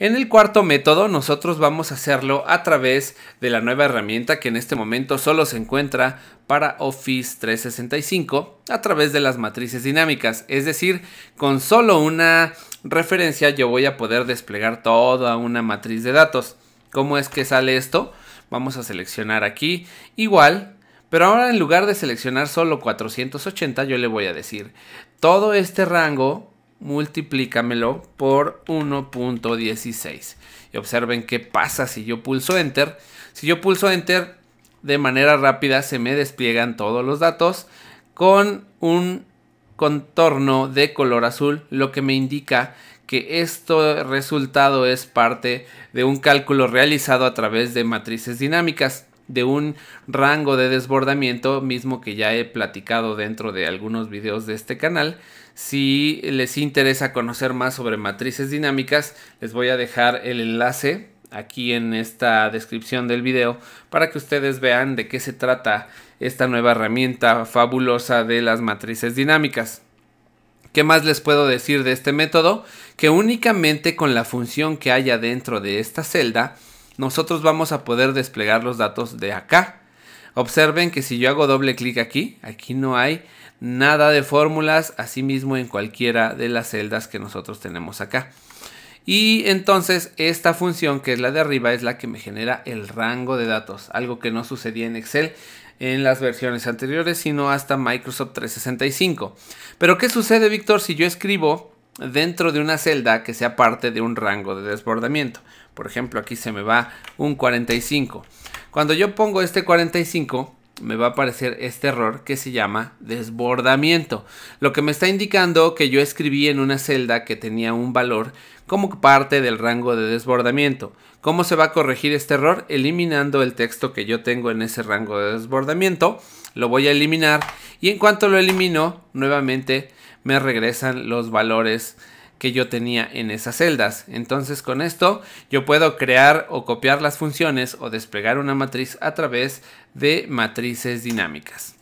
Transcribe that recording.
En el cuarto método nosotros vamos a hacerlo a través de la nueva herramienta que en este momento solo se encuentra para Office 365 a través de las matrices dinámicas. Es decir, con solo una referencia yo voy a poder desplegar toda una matriz de datos. ¿Cómo es que sale esto? Vamos a seleccionar aquí igual, pero ahora en lugar de seleccionar solo 480 yo le voy a decir todo este rango multiplícamelo por 1.16. Y observen qué pasa si yo pulso Enter. Si yo pulso Enter, de manera rápida se me despliegan todos los datos con un contorno de color azul, lo que me indica que este resultado es parte de un cálculo realizado a través de matrices dinámicas de un rango de desbordamiento mismo que ya he platicado dentro de algunos videos de este canal si les interesa conocer más sobre matrices dinámicas, les voy a dejar el enlace aquí en esta descripción del video para que ustedes vean de qué se trata esta nueva herramienta fabulosa de las matrices dinámicas. ¿Qué más les puedo decir de este método? Que únicamente con la función que haya dentro de esta celda, nosotros vamos a poder desplegar los datos de acá. Observen que si yo hago doble clic aquí, aquí no hay nada de fórmulas, asimismo en cualquiera de las celdas que nosotros tenemos acá. Y entonces esta función que es la de arriba es la que me genera el rango de datos, algo que no sucedía en Excel en las versiones anteriores, sino hasta Microsoft 365. Pero ¿qué sucede, Víctor, si yo escribo dentro de una celda que sea parte de un rango de desbordamiento? Por ejemplo, aquí se me va un 45. Cuando yo pongo este 45, me va a aparecer este error que se llama desbordamiento, lo que me está indicando que yo escribí en una celda que tenía un valor como parte del rango de desbordamiento. ¿Cómo se va a corregir este error? Eliminando el texto que yo tengo en ese rango de desbordamiento, lo voy a eliminar y en cuanto lo elimino, nuevamente me regresan los valores que yo tenía en esas celdas. Entonces con esto yo puedo crear o copiar las funciones o desplegar una matriz a través de matrices dinámicas.